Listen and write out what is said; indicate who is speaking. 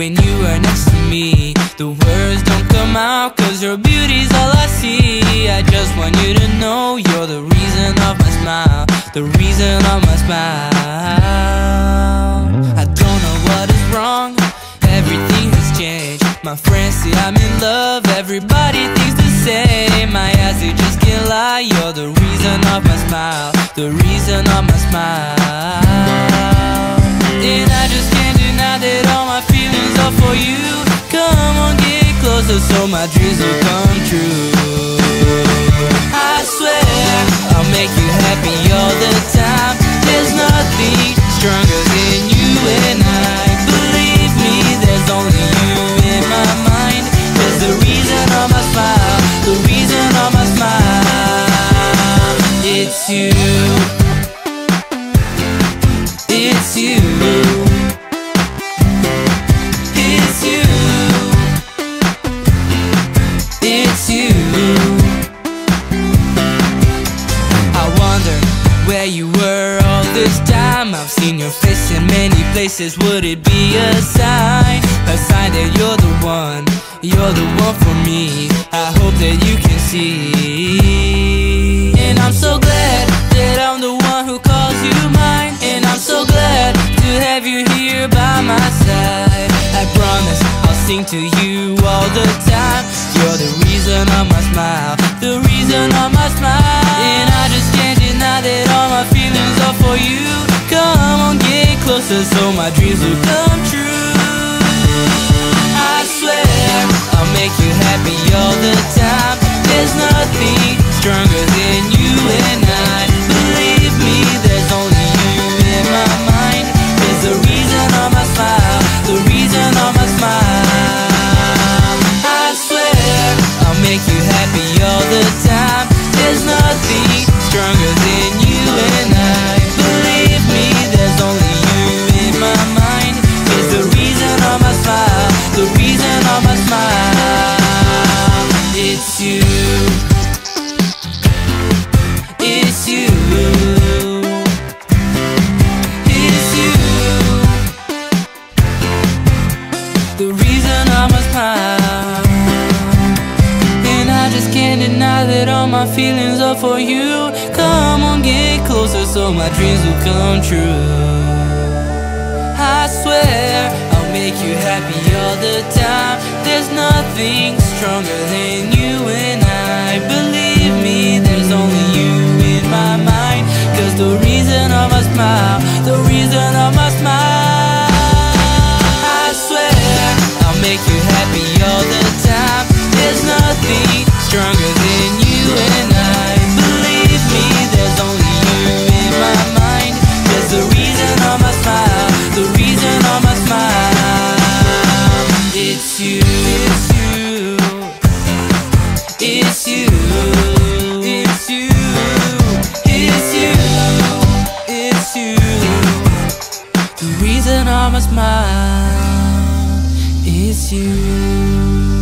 Speaker 1: when you are next to me. The words don't come out, cause your beauty's all I see. I just want you to know you're the reason of my smile, the reason of my smile. I don't know what is wrong, everything has changed. My friends say I'm in love, everybody thinks the same. My eyes, they just can't lie, you're the reason of my smile, the reason of my smile. Get so my dreams will come true. I swear I'll make you happy all the time. There's nothing stronger than you and I. Believe me, there's only you in my mind. Cause the reason of my smile, the reason of my smile, it's you. Places. Would it be a sign? A sign that you're the one. You're the one for me. I hope that you can see. And I'm so glad that I'm the one who calls you mine. And I'm so glad to have you here by my side. I promise I'll sing to you all the time. You're the reason of my smile, the reason of my smile. And I just can't deny that all my feelings are for you. Closer so my dreams will come true. It's you. It's you. It's you. The reason of my smile. And I just can't deny that all my feelings are for you. Come on, get closer so my dreams will come true. I swear I'll make you happy all the time. There's nothing stronger than you I. Believe smile is you.